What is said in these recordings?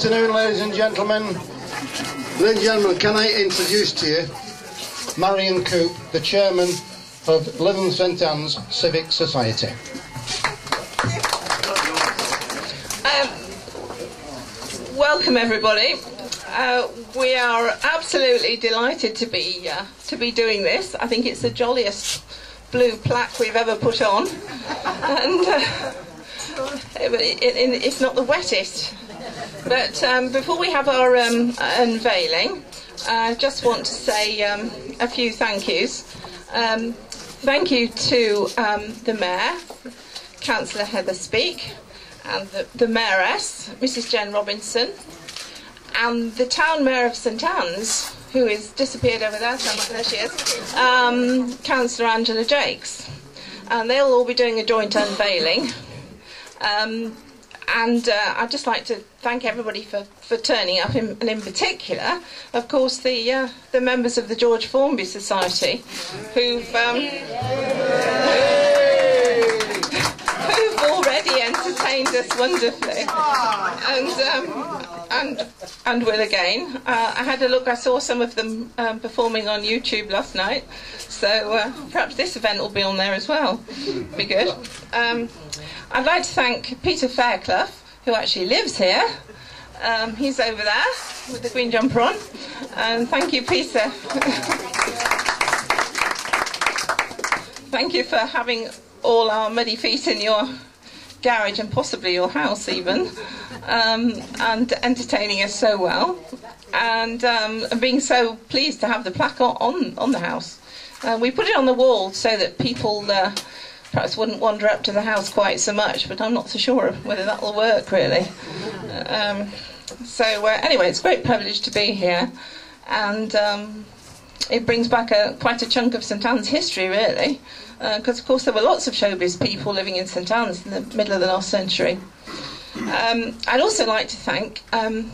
Good afternoon, ladies and gentlemen. Ladies and gentlemen, can I introduce to you Marion Coop, the chairman of Lytham St Anne's Civic Society. Um, welcome, everybody. Uh, we are absolutely delighted to be uh, to be doing this. I think it's the jolliest blue plaque we've ever put on, and uh, it, it, it's not the wettest. But um, before we have our um, unveiling, I just want to say um, a few thank yous. Um, thank you to um, the Mayor, Councillor Heather Speak, and the, the Mayoress, Mrs. Jen Robinson, and the Town Mayor of St Anne's, who is disappeared over there, so there she is, um, Councillor Angela Jakes. And they'll all be doing a joint unveiling. And uh, I'd just like to thank everybody for, for turning up, in, and in particular, of course, the uh, the members of the George Formby Society, who've um, who've already entertained us wonderfully, and um, and and will again. Uh, I had a look. I saw some of them um, performing on YouTube last night, so uh, perhaps this event will be on there as well. Be good. Um, I'd like to thank Peter Fairclough, who actually lives here. Um, he's over there with the green jumper on. And thank you, Peter. thank you for having all our muddy feet in your garage and possibly your house, even, um, and entertaining us so well, and, um, and being so pleased to have the plaque on, on the house. Uh, we put it on the wall so that people. Uh, perhaps wouldn't wander up to the house quite so much, but I'm not so sure whether that'll work really. Um, so uh, anyway, it's a great privilege to be here, and um, it brings back a, quite a chunk of St Anne's history really, because uh, of course there were lots of showbiz people living in St Anne's in the middle of the last century. Um, I'd also like to thank um,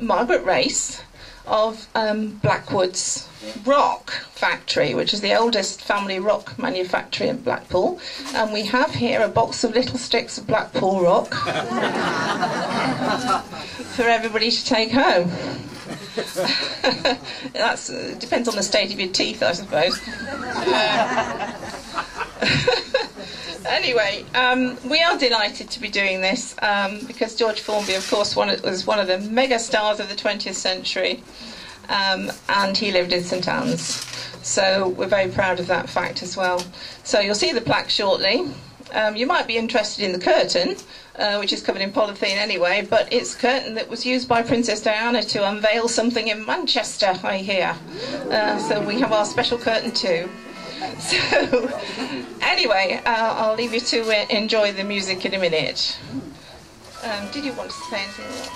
Margaret Race of um, Blackwood's Rock Factory, which is the oldest family rock manufactory in Blackpool. And we have here a box of little sticks of Blackpool rock for everybody to take home. That uh, depends on the state of your teeth, I suppose. Uh, anyway, um, we are delighted to be doing this um, because George Formby, of course, one, was one of the mega stars of the 20th century, um, and he lived in St Anne's. So we're very proud of that fact as well. So you'll see the plaque shortly. Um, you might be interested in the curtain, uh, which is covered in polythene anyway, but it's a curtain that was used by Princess Diana to unveil something in Manchester, I hear. Uh, so we have our special curtain too. So, anyway, uh, I'll leave you to uh, enjoy the music in a minute. Um, did you want to say anything?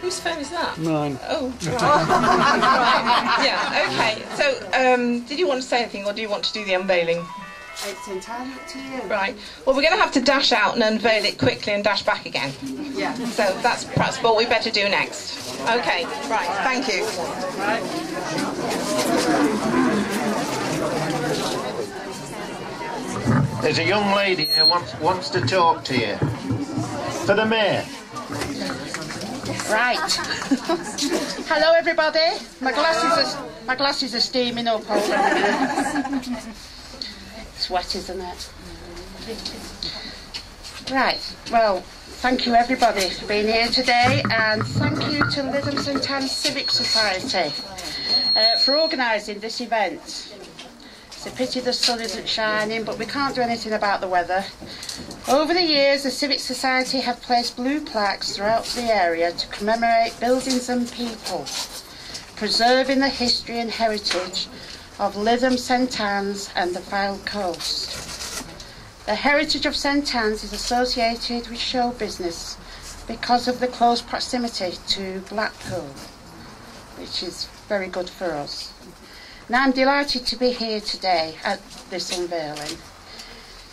Whose phone is that? Mine. Oh, right. Yeah, okay. So, um, did you want to say anything or do you want to do the unveiling? It's entirely up to you. Right. Well, we're going to have to dash out and unveil it quickly and dash back again. Yeah. So that's perhaps what we better do next. Okay, right. Thank you. There's a young lady who wants, wants to talk to you. For the mayor. Right. Hello, everybody. My glasses are my glasses are steaming up. On. it's wet, isn't it? Right. Well, thank you everybody for being here today, and thank you to St Anne's Civic Society uh, for organising this event. It's a pity the sun isn't shining, but we can't do anything about the weather. Over the years, the Civic Society have placed blue plaques throughout the area to commemorate buildings and people, preserving the history and heritage of Lytham, St Anne's and the Fylde Coast. The heritage of St Anne's is associated with show business because of the close proximity to Blackpool, which is very good for us. Now I'm delighted to be here today at this unveiling.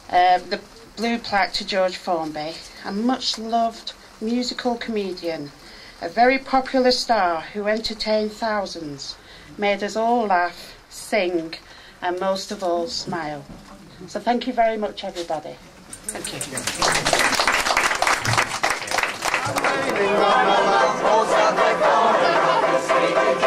Uh, the blue plaque to George Formby, a much loved musical comedian, a very popular star who entertained thousands, made us all laugh, sing, and most of all smile. So thank you very much, everybody. Thank you.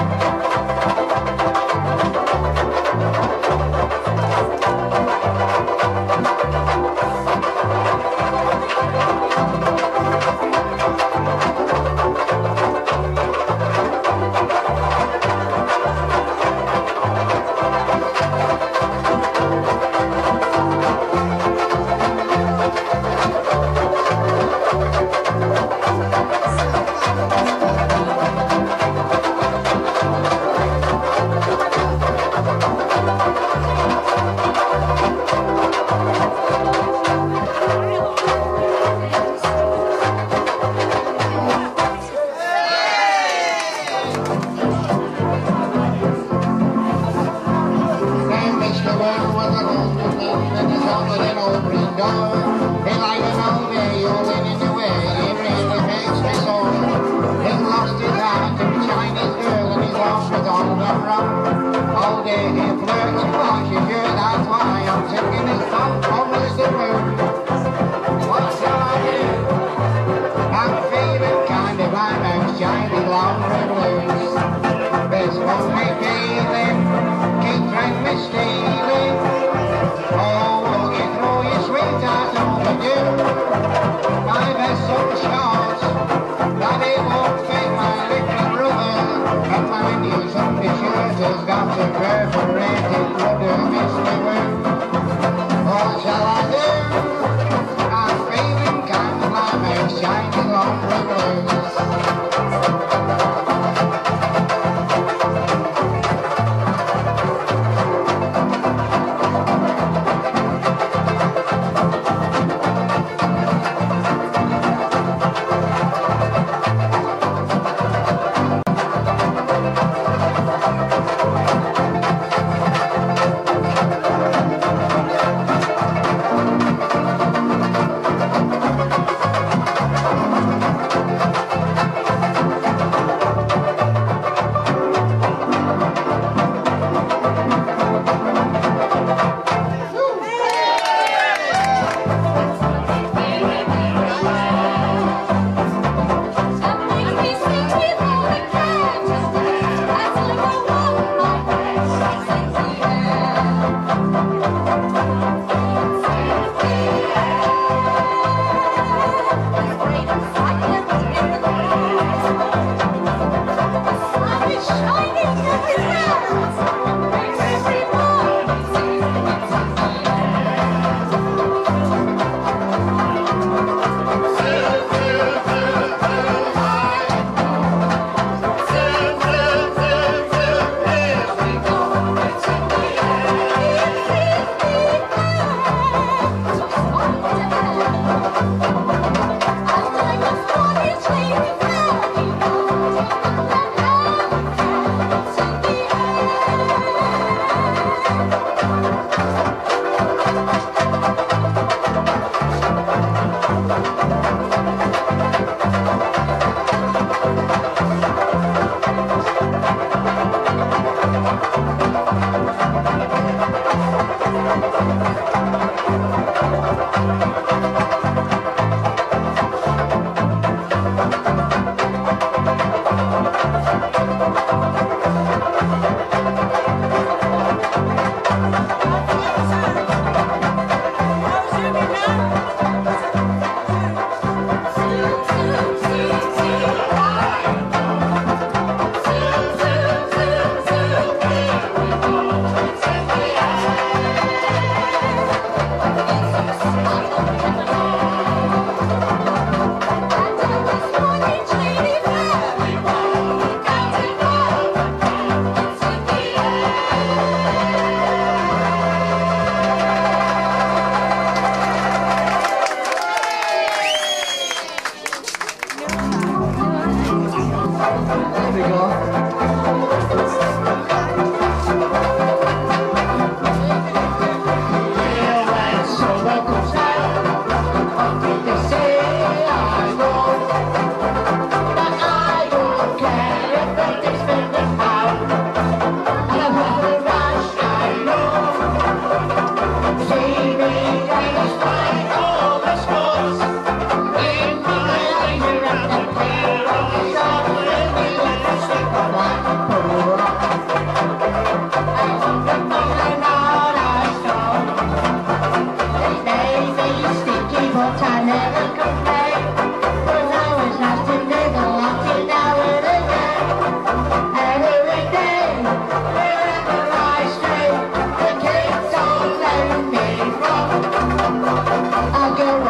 that's why I'm taking this song